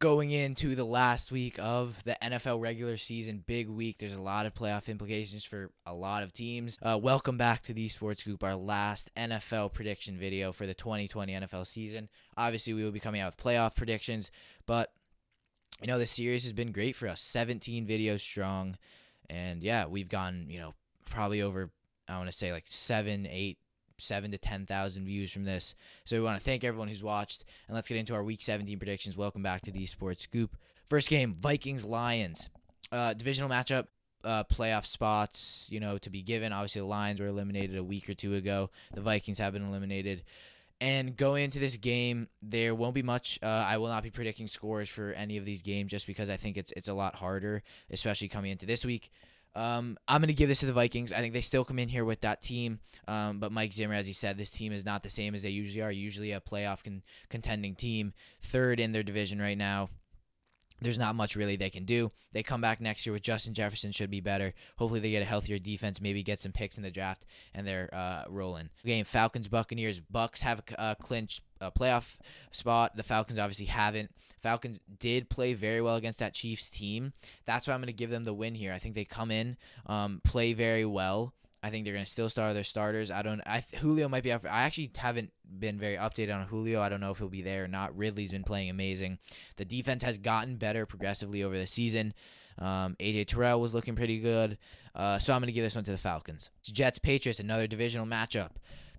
going into the last week of the NFL regular season, big week. There's a lot of playoff implications for a lot of teams. Uh, welcome back to the Sports Scoop, our last NFL prediction video for the 2020 NFL season. Obviously, we will be coming out with playoff predictions, but you know, the series has been great for us 17 videos strong. And yeah, we've gone, you know, probably over, I want to say like seven, eight, seven to 10,000 views from this. So we want to thank everyone who's watched. And let's get into our week 17 predictions. Welcome back to the Sports Scoop. First game Vikings Lions. Uh, divisional matchup. Uh, playoff spots, you know, to be given. Obviously, the Lions were eliminated a week or two ago. The Vikings have been eliminated. And going into this game, there won't be much. Uh, I will not be predicting scores for any of these games just because I think it's it's a lot harder, especially coming into this week. Um, I'm going to give this to the Vikings. I think they still come in here with that team. Um, but Mike Zimmer, as he said, this team is not the same as they usually are. Usually a playoff con- contending team, third in their division right now there's not much really they can do. They come back next year with Justin Jefferson should be better. Hopefully they get a healthier defense, maybe get some picks in the draft, and they're uh, rolling. Game Falcons Buccaneers. Bucks have a uh, clinched a playoff spot. The Falcons obviously haven't. Falcons did play very well against that Chiefs team. That's why I'm going to give them the win here. I think they come in, um, play very well. I think they're going to still start their starters. I don't. I Julio might be out. For, I actually haven't been very updated on Julio. I don't know if he'll be there or not. Ridley's been playing amazing. The defense has gotten better progressively over the season. Um, AJ Terrell was looking pretty good. Uh, so I'm going to give this one to the Falcons. Jets Patriots, another divisional matchup.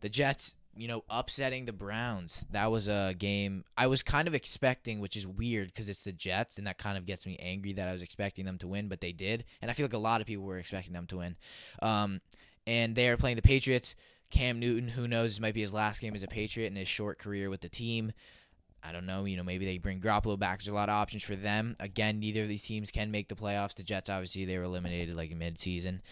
The Jets, you know, upsetting the Browns. That was a game I was kind of expecting, which is weird because it's the Jets, and that kind of gets me angry that I was expecting them to win, but they did. And I feel like a lot of people were expecting them to win. Um, and they are playing the Patriots. Cam Newton, who knows, this might be his last game as a Patriot in his short career with the team. I don't know. You know, maybe they bring Garoppolo back. There's a lot of options for them. Again, neither of these teams can make the playoffs. The Jets, obviously, they were eliminated like mid-season.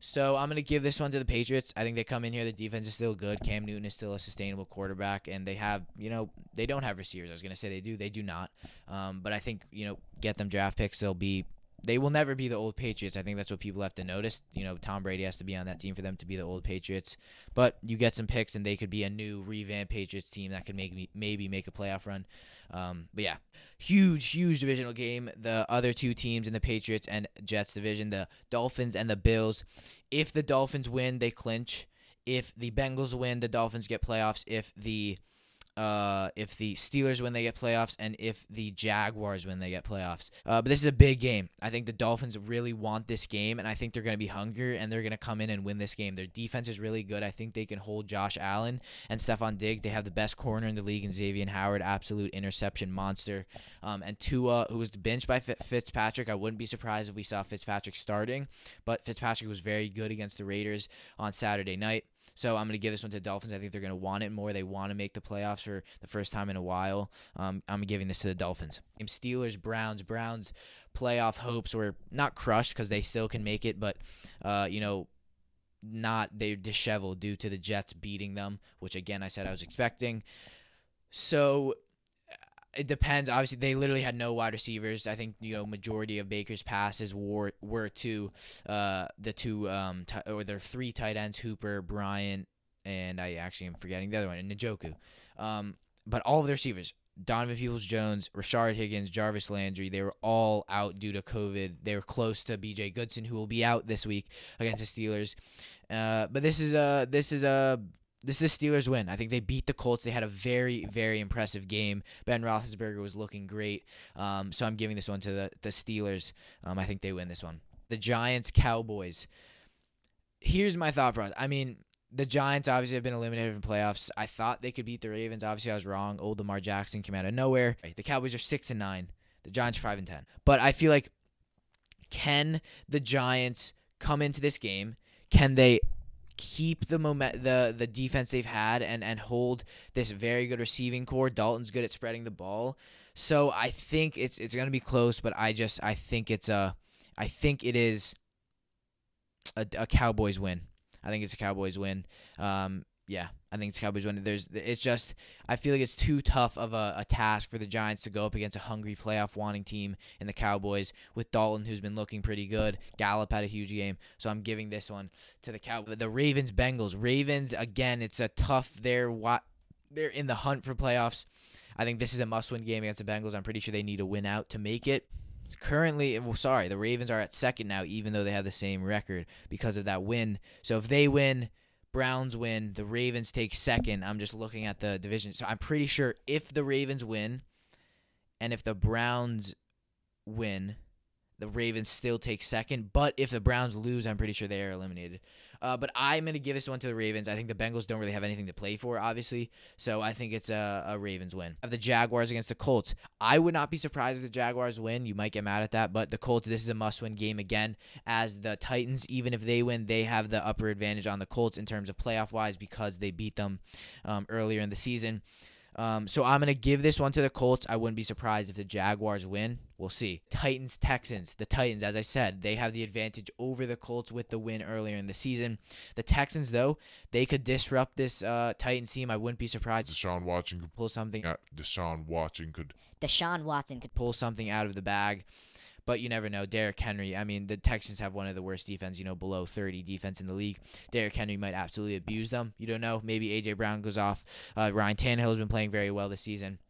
So I'm to give this one to the Patriots. I think they come in here. The defense is still good. Cam Newton is still a sustainable quarterback, and they have, you know, they don't have receivers. I was to say they do. They do not. Um, but I think, you know, get them draft picks. They'll be they will never be the old Patriots. I think that's what people have to notice. You know, Tom Brady has to be on that team for them to be the old Patriots. But you get some picks, and they could be a new revamped Patriots team that could make me maybe make a playoff run. Um, but yeah, huge, huge divisional game. The other two teams in the Patriots and Jets division, the Dolphins and the Bills. If the Dolphins win, they clinch. If the Bengals win, the Dolphins get playoffs. If the uh, if the Steelers win, they get playoffs, and if the Jaguars win, they get playoffs. Uh, but this is a big game. I think the Dolphins really want this game, and I think they're going to be hungry, and they're going to come in and win this game. Their defense is really good. I think they can hold Josh Allen and Stefon Diggs. They have the best corner in the league in Xavier Howard, absolute interception monster. Um, and Tua, who was benched by Fitzpatrick. I wouldn't be surprised if we saw Fitzpatrick starting, but Fitzpatrick was very good against the Raiders on Saturday night. So I'm going to give this one to the Dolphins. I think they're going to want it more. They want to make the playoffs for the first time in a while. Um, I'm giving this to the Dolphins. Steelers, Browns. Browns playoff hopes were not crushed because they still can make it, but, uh, you know, not they're disheveled due to the Jets beating them, which again I said I was expecting. So it depends. Obviously, they literally had no wide receivers. I think you know majority of Baker's passes were were to uh, the two um t- or their three tight ends: Hooper, Bryant, and I actually am forgetting the other one, and Njoku. Um, but all of their receivers. Donovan Peoples Jones, Rashard Higgins, Jarvis Landry, they were all out due to COVID. They were close to BJ Goodson, who will be out this week against the Steelers. Uh, but this is a this is a this is Steelers win. I think they beat the Colts. They had a very, very impressive game. Ben Roethlisberger was looking great. Um, so I'm giving this one to the, the Steelers. Um, I think they win this one. The Giants, Cowboys. Here's my thought process. I mean, the Giants obviously have been eliminated from playoffs. I thought they could beat the Ravens. Obviously, I was wrong. Old Lamar Jackson came out of nowhere. The Cowboys are six and nine. The Giants are five and ten. But I feel like can the Giants come into this game? Can they keep the moment the the defense they've had and and hold this very good receiving corps. Dalton's good at spreading the ball. So I think it's it's going to be close, but I just I think it's a I think it is a, a Cowboys win. I think it's a Cowboys win. Um, yeah, I think it's Cowboys win. There's, it's just, I feel like it's too tough of a, a, task for the Giants to go up against a hungry playoff wanting team in the Cowboys with Dalton, who's been looking pretty good. Gallup had a huge game, so I'm giving this one to the Cowboys. The Ravens, Bengals, Ravens again. It's a tough. They're what they're in the hunt for playoffs. I think this is a must-win game against the Bengals. I'm pretty sure they need to win out to make it. Currently, well, sorry, the Ravens are at second now, even though they have the same record because of that win. So if they win, Browns win, the Ravens take second. I'm just looking at the division. So I'm pretty sure if the Ravens win and if the Browns win, the Ravens still take second. But if the Browns lose, I'm pretty sure they are eliminated. Uh, but I'm going to give this one to the Ravens. I think the Bengals don't really have anything to play for, obviously. So I think it's a, a Ravens win. Of the Jaguars against the Colts, I would not be surprised if the Jaguars win. You might get mad at that, but the Colts, this is a must win game again. As the Titans, even if they win, they have the upper advantage on the Colts in terms of playoff wise because they beat them um, earlier in the season. Um, so I'm going to give this one to the Colts. I wouldn't be surprised if the Jaguars win. We'll see. Titans, Texans. The Titans, as I said, they have the advantage over the Colts with the win earlier in the season. The Texans, though, they could disrupt this uh, Titans team. I wouldn't be surprised. Deshaun Watson could pull something. Deshaun Watson could. Deshaun Watson could pull something out of the bag but you never know. Derrick Henry, I mean, the Texans have one of the worst defense, you know, below 30 defense in the league. Derrick Henry might absolutely abuse them. You don't know. Maybe A.J. Brown goes off. Uh, Ryan Tannehill has been playing very well this season.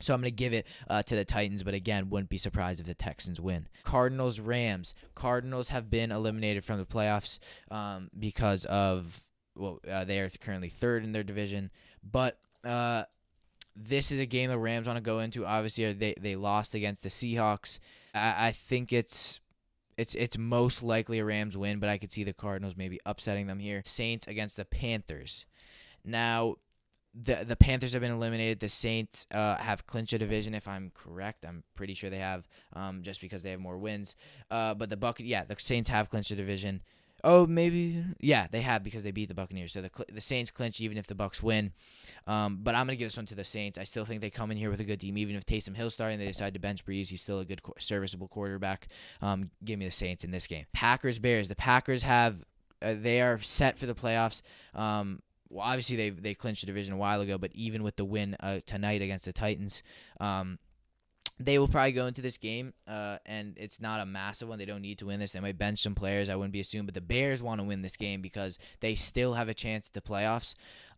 So I'm going to give it uh, to the Titans, but again, wouldn't be surprised if the Texans win. Cardinals, Rams. Cardinals have been eliminated from the playoffs um, because of, well, uh, they are currently third in their division. But uh, this is a game the Rams want to go into. Obviously, they, they lost against the Seahawks. I, I think it's it's it's most likely a Rams win, but I could see the Cardinals maybe upsetting them here. Saints against the Panthers. Now, the the Panthers have been eliminated. The Saints uh, have clinched a division, if I'm correct. I'm pretty sure they have, um, just because they have more wins. Uh, but the Bucket, yeah, the Saints have clinched a division. Oh, maybe yeah, they have because they beat the Buccaneers. So the the Saints clinch even if the Bucks win. Um, but I'm gonna give this one to the Saints. I still think they come in here with a good team, even if Taysom Hill starting. And they decide to bench Brees. He's still a good, serviceable quarterback. Um, give me the Saints in this game. Packers Bears. The Packers have uh, they are set for the playoffs. Um, well, obviously they they clinched the division a while ago, but even with the win uh, tonight against the Titans, um, they will probably go into this game, uh, and it's not a massive one. They don't need to win this. They might bench some players. I wouldn't be assumed, but the Bears want to win this game because they still have a chance at the playoffs.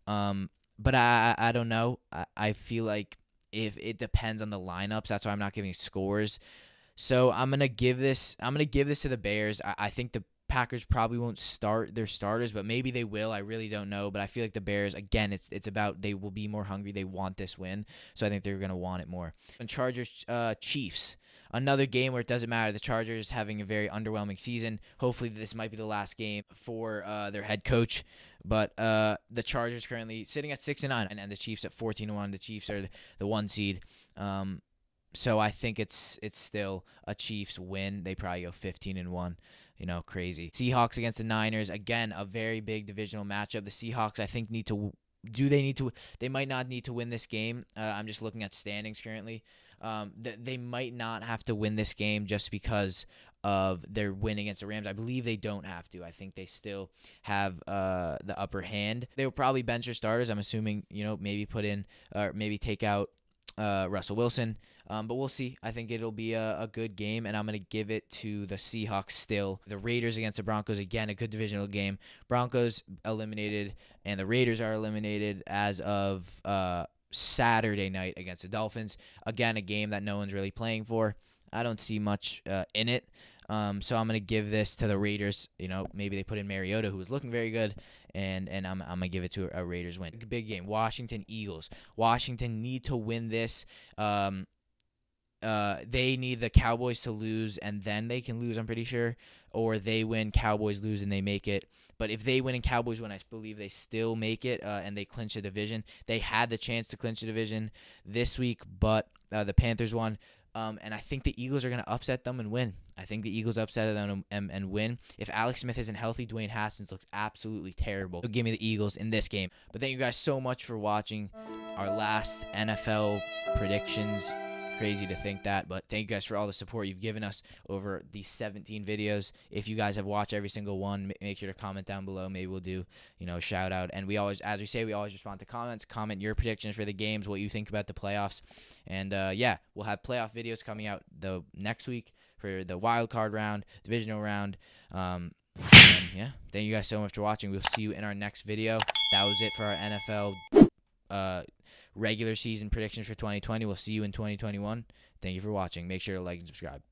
Um, but I, I don't know. I, I feel like if it depends on the lineups, that's why I'm not giving scores. So I'm gonna give this. I'm gonna give this to the Bears. I, I think the Packers probably won't start their starters, but maybe they will. I really don't know, but I feel like the Bears again, it's it's about they will be more hungry. They want this win, so I think they're gonna want it more. And Chargers, uh, Chiefs, another game where it doesn't matter. The Chargers having a very underwhelming season. Hopefully, this might be the last game for uh, their head coach. But uh, the Chargers currently sitting at six and nine, and, and the Chiefs at fourteen and one. The Chiefs are the, the one seed. Um, so I think it's it's still a Chiefs win. They probably go 15 and 1. You know, crazy. Seahawks against the Niners again, a very big divisional matchup. The Seahawks I think need to do they need to they might not need to win this game. Uh, I'm just looking at standings currently. Um, th- they might not have to win this game just because of their win against the Rams. I believe they don't have to. I think they still have uh, the upper hand. They will probably bench their starters. I'm assuming, you know, maybe put in or maybe take out uh, Russell Wilson. Um, but we'll see. I think it'll be a, a good game, and I'm going to give it to the Seahawks still. The Raiders against the Broncos, again, a good divisional game. Broncos eliminated, and the Raiders are eliminated as of uh, Saturday night against the Dolphins. Again, a game that no one's really playing for. I don't see much uh, in it. Um, so I'm gonna give this to the Raiders. You know, maybe they put in Mariota, who was looking very good, and and I'm, I'm gonna give it to a, Raiders win. Big game. Washington Eagles. Washington need to win this. Um, uh, they need the Cowboys to lose, and then they can lose. I'm pretty sure, or they win, Cowboys lose, and they make it. But if they win and Cowboys win, I believe they still make it, uh, and they clinch the division. They had the chance to clinch the division this week, but uh, the Panthers won. Um, and I think the Eagles are going to upset them and win. I think the Eagles upset them and, and win. If Alex Smith isn't healthy, Dwayne Haskins looks absolutely terrible. So give me the Eagles in this game. But thank you guys so much for watching our last NFL predictions crazy to think that. But thank you guys for all the support you've given us over these 17 videos. If you guys have watched every single one, make sure to comment down below. Maybe we'll do, you know, a shout out. And we always, as we say, we always respond to comments. Comment your predictions for the games, what you think about the playoffs. And uh, yeah, we'll have playoff videos coming out the next week for the wild card round, divisional round. Um, and yeah, thank you guys so much for watching. We'll see you in our next video. That was it for our NFL uh, regular season predictions for 2020. We'll see you in 2021. Thank you for watching. Make sure to like and subscribe.